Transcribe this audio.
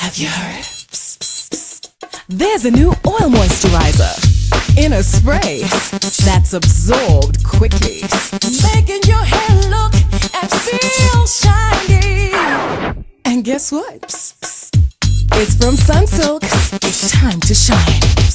Have you heard? Psst, psst, psst. There's a new oil moisturizer in a spray that's absorbed quickly, making your hair look and feel shiny. And guess what? It's from Sunsilk. It's time to shine.